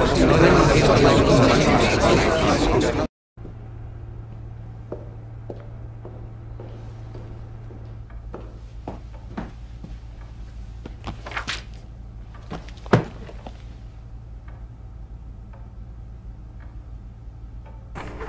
なぜなら、フィードバックの場所に行くのか。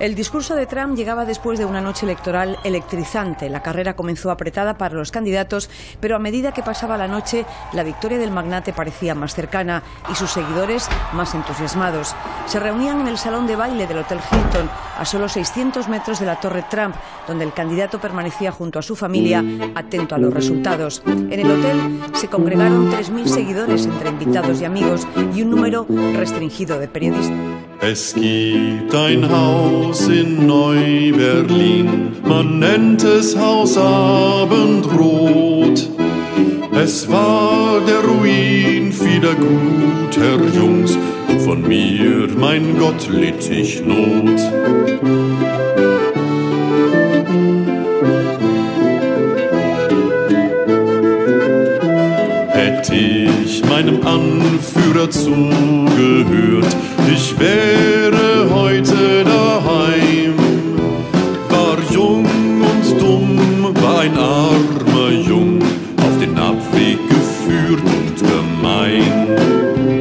El discurso de Trump llegaba después de una noche electoral electrizante. La carrera comenzó apretada para los candidatos, pero a medida que pasaba la noche, la victoria del magnate parecía más cercana y sus seguidores más entusiasmados. Se reunían en el salón de baile del Hotel Hilton, a solo 600 metros de la Torre Trump, donde el candidato permanecía junto a su familia, atento a los resultados. En el hotel se congregaron 3.000 seguidores entre invitados y amigos y un número restringido de periodistas. Es gibt ein Haus in Neu-Berlin, man nennt es Haus Abendrot. Es war der Ruin vieler guter Jungs, von mir, mein Gott, litt ich Not. Gemein.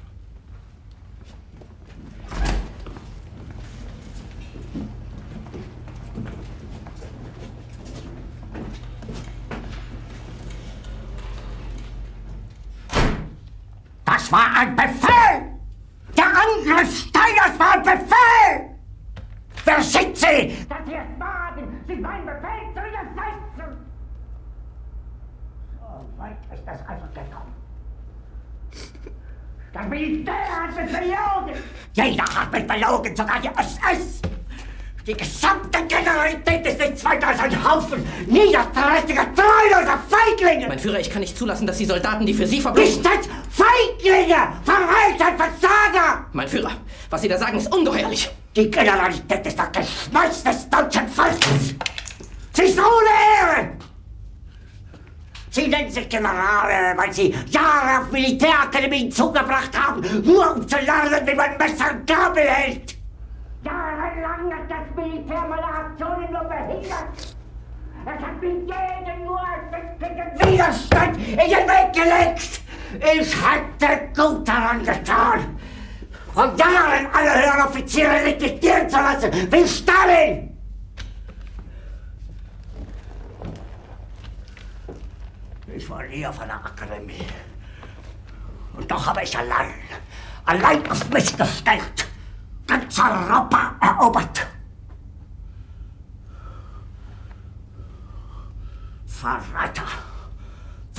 Das war ein Befehl! Der Angriff Steiners war ein Befehl! Wer sind Sie? Dass Sie es wagen, sich meinen Befehl zu widersetzen! So weit ist das also gekommen. Das Militär hat mich belogen! Jeder hat mich belogen, sogar die SS! Die gesamte Generalität ist nichts weiter als ein Haufen niederträchtiger, treuloser Feiglinge! Mein Führer, ich kann nicht zulassen, dass die Soldaten, die für Sie verbringen... Nicht Feiglinge! Verreiter, Versager! Mein Führer, was Sie da sagen, ist ungeheuerlich. Die Generalität ist das Geschmeiß des deutschen Volkes! Sie ist ohne Ehre! Sie nennen sich Generale, weil Sie Jahre auf Militärakademien zugebracht haben, nur um zu lernen, wie man Messer und Gabel hält! Jahrelang hat das Militär meine Aktionen nur behindert! Es hat mir jeden nur ersichtlichen Widerstand in den Weg gelegt! Ich hätte gut daran getan, von Jahren alle höheren Offiziere liquidieren zu lassen, wie Stalin! Ich war nie auf einer Akademie. Und doch habe ich allein, allein auf mich gestellt, ganz Europa erobert. Verräter!